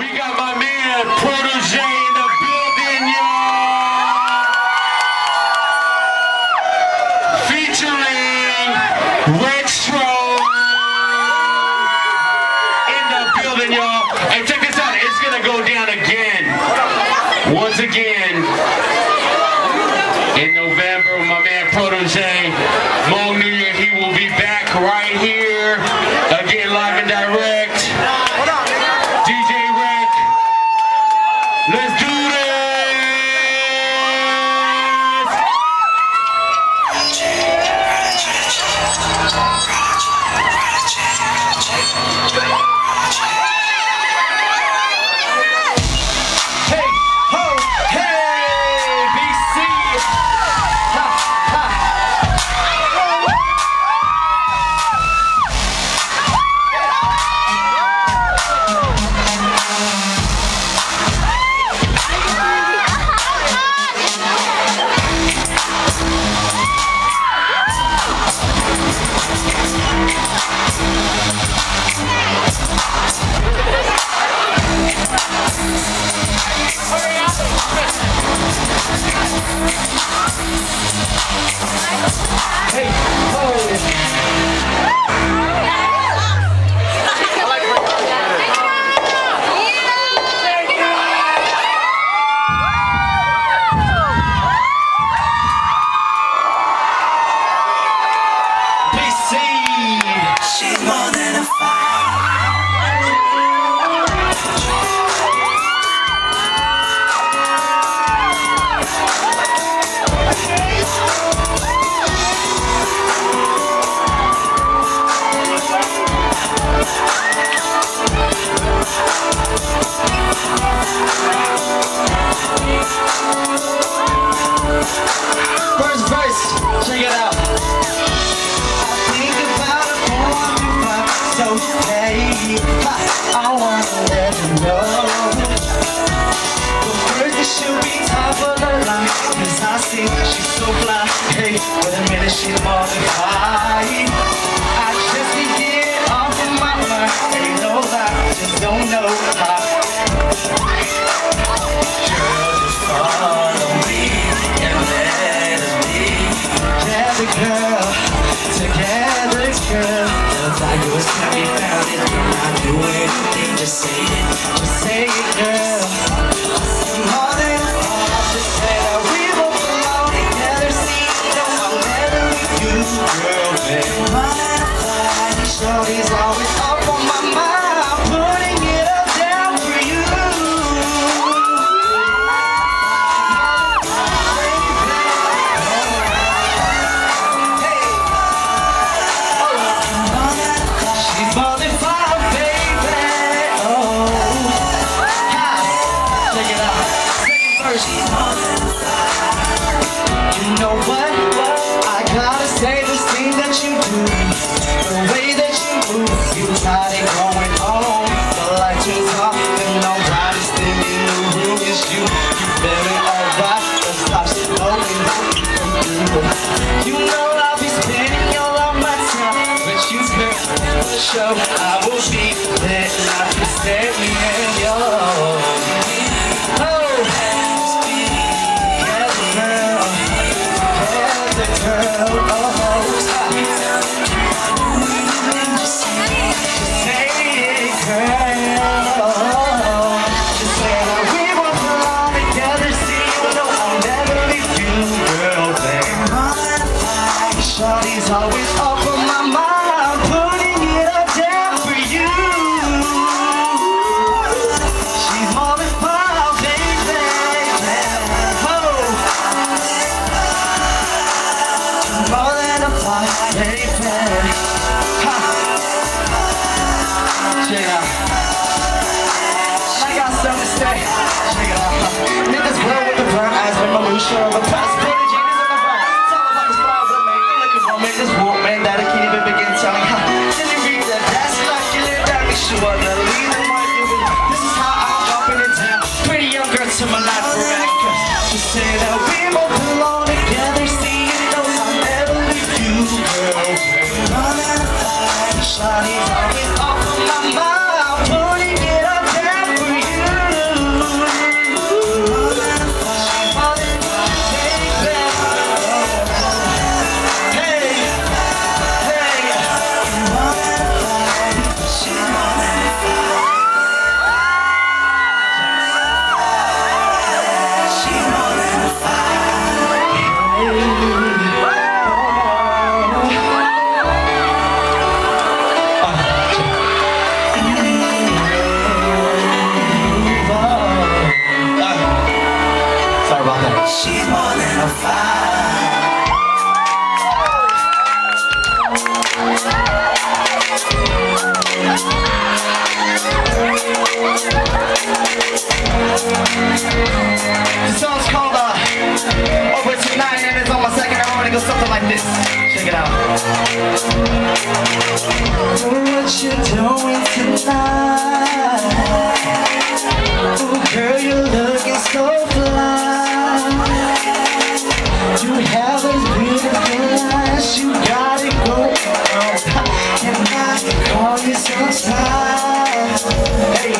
We got my man Proto-J in the building, y'all. Featuring Retro in the building, y'all. And check this out, it's gonna go down again. Once again. In November, my man Proto-J, Long New Year, he will be back right here. Again, live and direct. keep I wanna let you know The word that should be time for the light I see she's so fly Hey, but minute she's mortified I just need to of my mind Ain't no lie, just don't know how Girl, just follow me and let us Together, girl, together, girl love like yours can be found. It's not doing it, just say it, just say it, girl. first. name like this. Check it out. What you doing tonight? Oh, girl, you're looking so fly. You have those beautiful eyes, you got it going on. And I call you sometimes. Hey,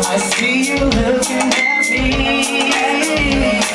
I see you looking at me.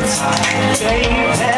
baby.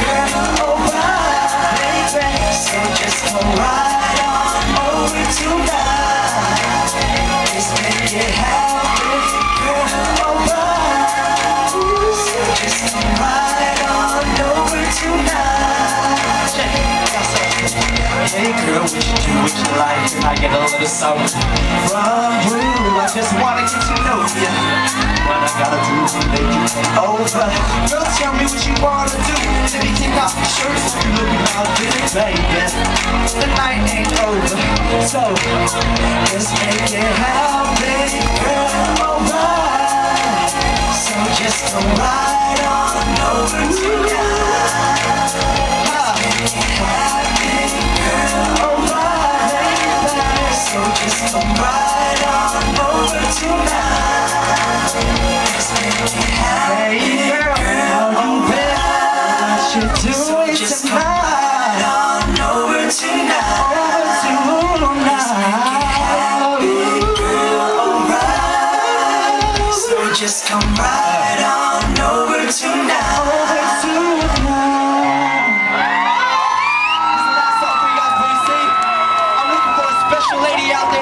girl, what you do with your life? Can I get a little something from you? I just wanna get to know you. What I gotta do to make you over? Girl, tell me what you wanna do. Let me take off your shirt so you looking all good, baby. The night ain't over, so let's make it happen, girl. So just come right on over tonight. So just come right on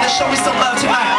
show me some love tonight.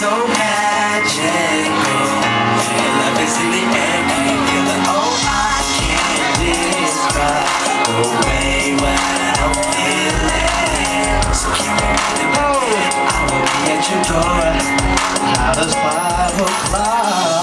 so magical. And love is in the air and you feel it Oh, I can't describe the way when I'm feeling So carry me to I will be at your door. How does five o'clock